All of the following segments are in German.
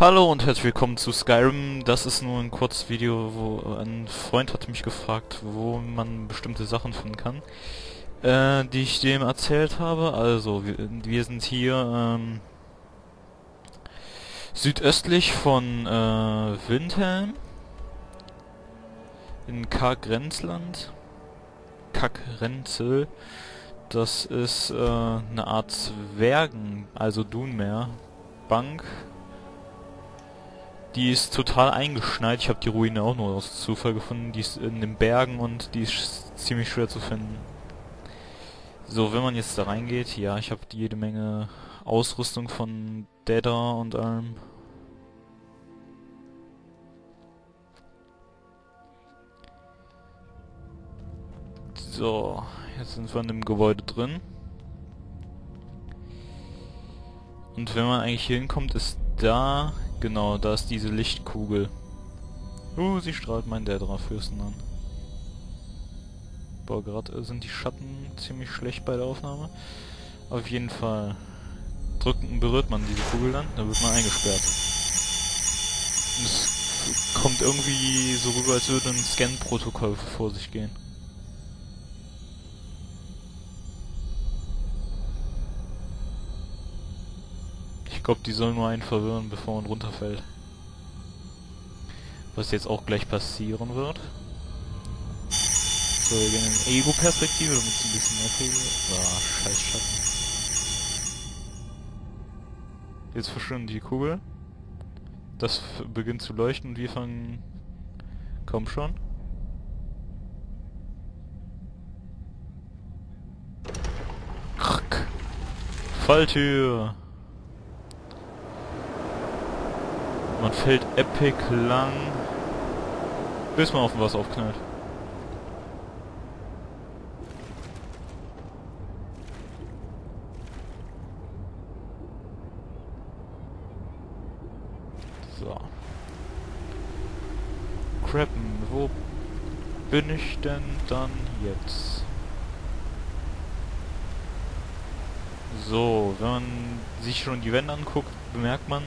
Hallo und herzlich willkommen zu Skyrim. Das ist nur ein kurzes Video, wo ein Freund hat mich gefragt, wo man bestimmte Sachen finden kann, äh, die ich dem erzählt habe. Also, wir, wir sind hier ähm, südöstlich von äh, Windhelm in Kargrenzland. Kackrenzel. Das ist äh, eine Art Zwergen, also Dunmeer. Bank die ist total eingeschneit. Ich habe die Ruine auch nur aus Zufall gefunden. Die ist in den Bergen und die ist ziemlich schwer zu finden. So, wenn man jetzt da reingeht, ja, ich habe jede Menge Ausrüstung von Dada und allem. So, jetzt sind wir in dem Gebäude drin. Und wenn man eigentlich hier hinkommt, ist da Genau, da ist diese Lichtkugel. Uh, sie strahlt meinen Daedra-Fürsten an. Boah, gerade sind die Schatten ziemlich schlecht bei der Aufnahme. Auf jeden Fall drückt und berührt man diese Kugel dann, dann wird man eingesperrt. Und es kommt irgendwie so rüber, als würde ein Scan-Protokoll vor sich gehen. Glaube, die sollen nur einen verwirren, bevor man runterfällt. Was jetzt auch gleich passieren wird. So, wir gehen in Ego-Perspektive, damit es ein bisschen mehr kriegen. Ah, scheiß Schatten. Jetzt verschwindet die Kugel. Das beginnt zu leuchten und wir fangen... Komm schon. Falltür! Man fällt epic lang, bis man auf was aufknallt. So. Crappen, wo bin ich denn dann jetzt? So, wenn man sich schon die Wände anguckt, bemerkt man,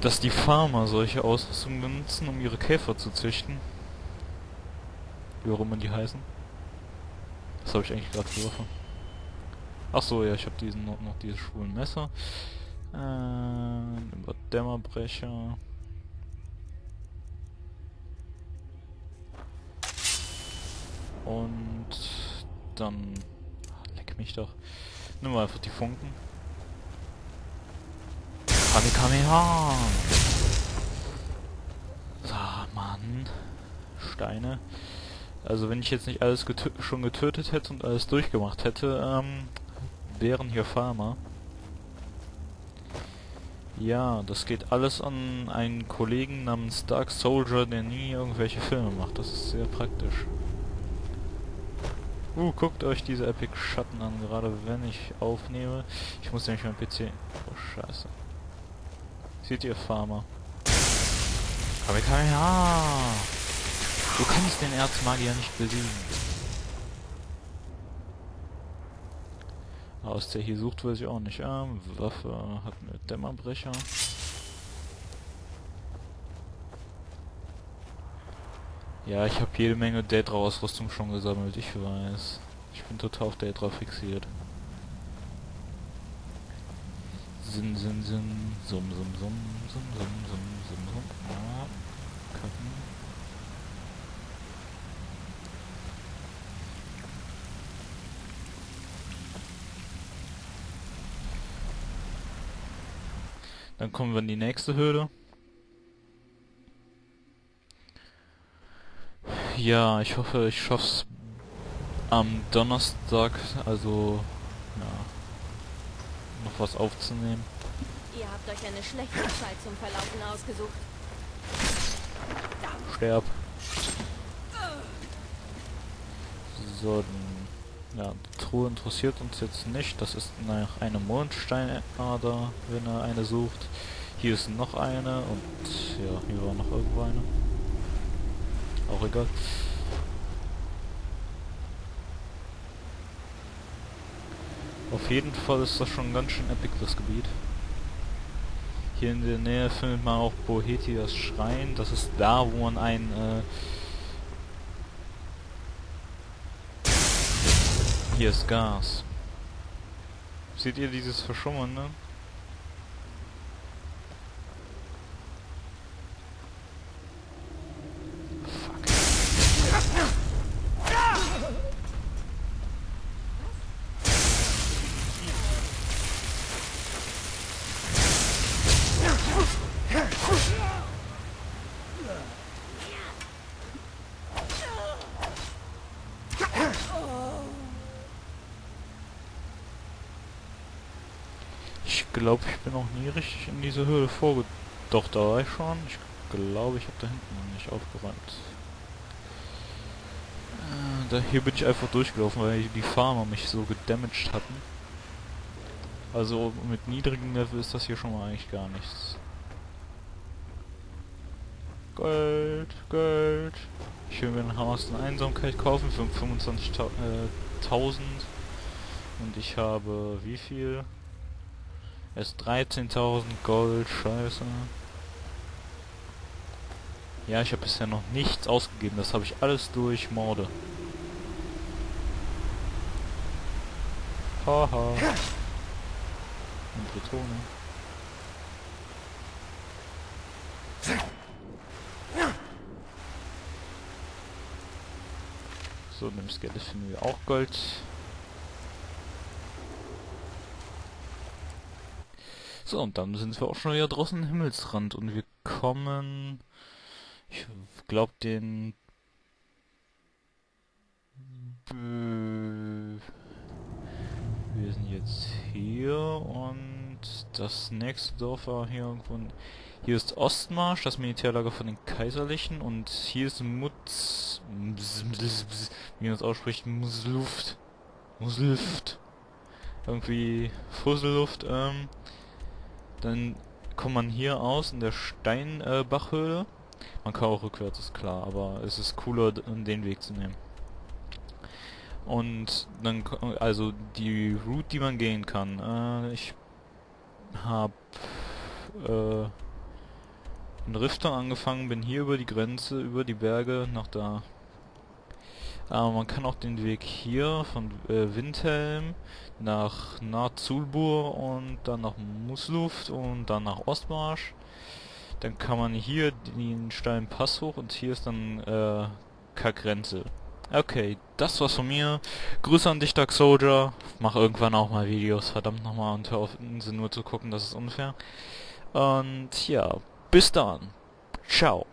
dass die Farmer solche Ausrüstung benutzen, um ihre Käfer zu züchten. Wie auch immer die heißen. Das habe ich eigentlich gerade verworfen. Ach so, ja, ich habe diesen noch, noch dieses schwulen Messer. Äh, Dämmerbrecher. Und dann... Leck mich doch. Nimm mal einfach die Funken. Kamikameha! So, Mann. Steine. Also wenn ich jetzt nicht alles getö schon getötet hätte und alles durchgemacht hätte, ähm, wären hier Farmer. Ja, das geht alles an einen Kollegen namens Dark Soldier, der nie irgendwelche Filme macht. Das ist sehr praktisch. Uh, guckt euch diese Epic Schatten an, gerade wenn ich aufnehme. Ich muss nämlich mein PC... Oh, scheiße. Seht ihr, Farmer? Kamikaze! Du kannst den Erzmagier nicht besiegen. Aus der hier sucht, weiß ich auch nicht. Ähm, Waffe hat eine Dämmerbrecher. Ja, ich habe jede Menge Daedra-Ausrüstung schon gesammelt, ich weiß. Ich bin total auf Daedra fixiert. Sinn, Sinn, Sinn. Summ, summ, summ, summ, summ, summ, summ, summ. Summ, Ah, kacken. Dann kommen wir in die nächste Höhle. Ja, ich hoffe, ich schaff's am Donnerstag, also ja, was aufzunehmen. Ihr habt euch eine schlechte Zeit zum Verlaufen ausgesucht. Sterb. So, ja, die Truhe interessiert uns jetzt nicht. Das ist eine Mondsteinader, wenn er eine sucht. Hier ist noch eine und ja, hier war noch irgendwo eine. Auch egal. Auf jeden Fall ist das schon ganz schön epic, das Gebiet. Hier in der Nähe findet man auch Bohetias Schrein. Das ist da, wo man ein... Äh hier ist Gas. Seht ihr dieses Verschummern, ne? Ich glaube, ich bin noch nie richtig in diese Höhle vorge... Doch, da war ich schon. Ich glaube, ich habe da hinten noch nicht aufgeräumt. Äh, da, hier bin ich einfach durchgelaufen, weil die Farmer mich so gedamaged hatten. Also mit niedrigem Level ist das hier schon mal eigentlich gar nichts. Gold, Gold. Ich will mir ein Haus in Einsamkeit kaufen für 25.000. Äh, und ich habe wie viel? Es 13.000 Gold, scheiße. Ja, ich habe bisher noch nichts ausgegeben. Das habe ich alles durch Morde. Haha. Und Betonung. So, dem Skelett finden wir auch Gold. So, und dann sind wir auch schon wieder draußen im Himmelsrand und wir kommen, ich glaube, den... Wir sind jetzt hier und das nächste Dorf war hier irgendwo... Hier ist Ostmarsch, das Militärlager von den Kaiserlichen und hier ist Mutz... Wie man das ausspricht, Musluft. Musluft. Irgendwie Fusselluft, ähm... Dann kommt man hier aus in der Steinbachhöhle. Äh, man kann auch rückwärts, ist klar, aber es ist cooler, den Weg zu nehmen. Und dann, also die Route, die man gehen kann. Äh, ich habe äh, in Rifter angefangen, bin hier über die Grenze, über die Berge nach da. Aber man kann auch den Weg hier von äh, Windhelm nach Nazulbur und dann nach Musluft und dann nach Ostmarsch. Dann kann man hier den steilen Pass hoch und hier ist dann äh, Kackgrenze. Okay, das war's von mir. Grüße an dich, Dark Soldier. Mach irgendwann auch mal Videos, verdammt nochmal, und hör auf Insel nur zu gucken, das ist unfair. Und ja, bis dann. Ciao.